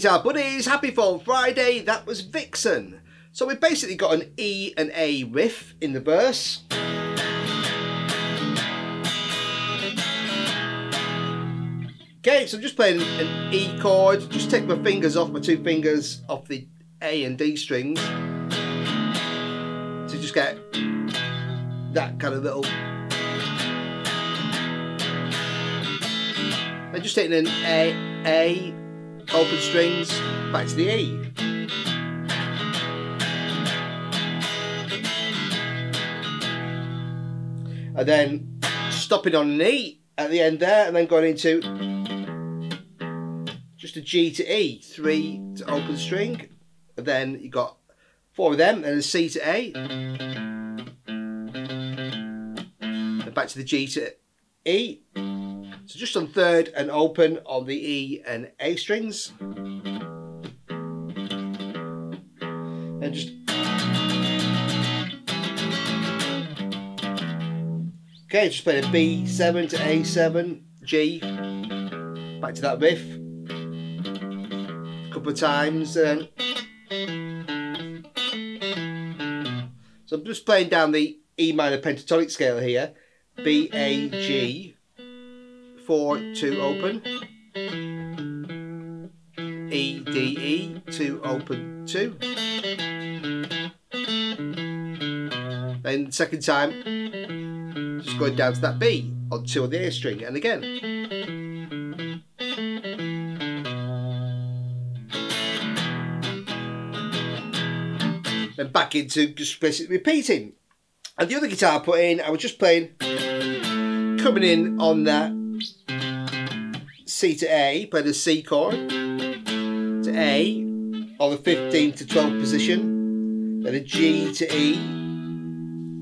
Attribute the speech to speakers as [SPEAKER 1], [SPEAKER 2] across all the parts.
[SPEAKER 1] Guitar buddies, happy Fall Friday, that was Vixen. So we basically got an E and A riff in the verse. Okay, so I'm just playing an E chord, just take my fingers off, my two fingers off the A and D strings to just get that kind of little I'm just taking an A, A, open strings, back to the E. And then stopping on an E at the end there and then going into just a G to E, three to open string. And then you got four of them and a C to A. And back to the G to E. So just on third and open on the E and A strings. And just Okay, just playing a B7 to A7, G, back to that riff, a couple of times. Um, so I'm just playing down the E minor pentatonic scale here, B, A, G, 4, 2, open, E, D, E, 2, open, 2. Then second time, just going down to that B on two on the A string, and again. and back into just basically repeating. And the other guitar I put in, I was just playing, coming in on that C to A, play the C chord, to A, on the 15 to 12 position, then a G to E,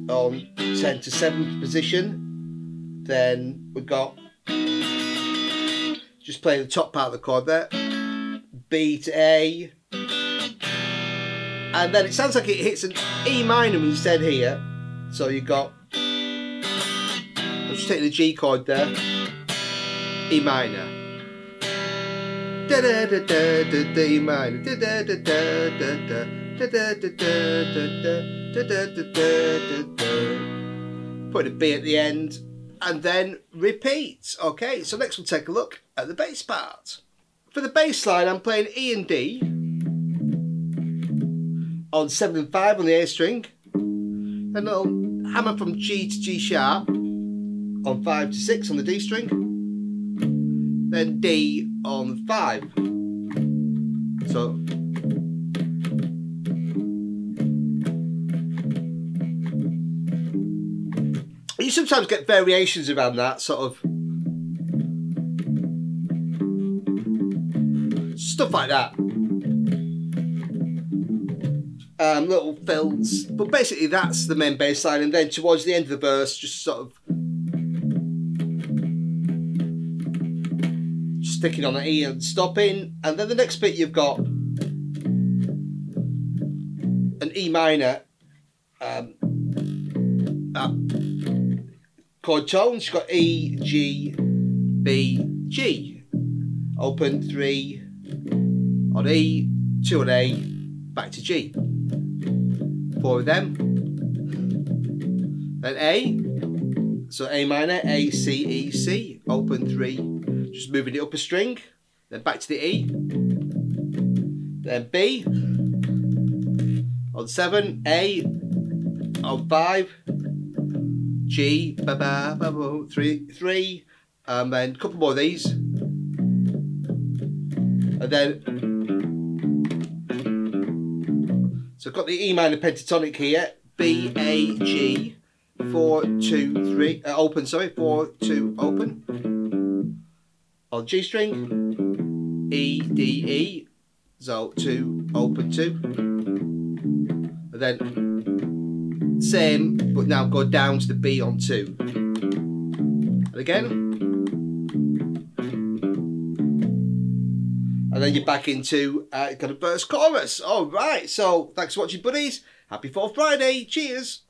[SPEAKER 1] on 10 to 7 position. Then we've got just playing the top part of the chord there. B to A. And then it sounds like it hits an E minor instead here. So you've got, I'm just taking the G chord there. E minor. Da da da da da da E minor. Da da da da da da da da da da da da da da da da. Put a B at the end and then repeat. Okay, so next we'll take a look at the bass part. For the bass line, I'm playing E and D on 7 and 5 on the A string. A little hammer from G to G sharp on 5 to 6 on the D string. Then D on 5. So you sometimes get variations around that sort of stuff like that. Um, little fills, but basically that's the main bass line, and then towards the end of the verse, just sort of sticking on the E and stopping, and then the next bit you've got an E minor. Um, uh, chord tones. You've got E, G, B, G. Open three on E, two on A, back to G. Four of them. Then A, so A minor, A, C, E, C. Open three, just moving it up a string. Then back to the E. Then B. On seven, A. On five, G, ba ba ba ba, three, three, and then a couple more of these, and then so I've got the E minor pentatonic here, B A G, four two three, uh, open. Sorry, four two open, on G string, E D E, so two open two, and then same, but now go down to the B on two. And again. And then you're back into uh, kind of verse chorus. All right, so thanks for watching, buddies. Happy Fourth Friday. Cheers.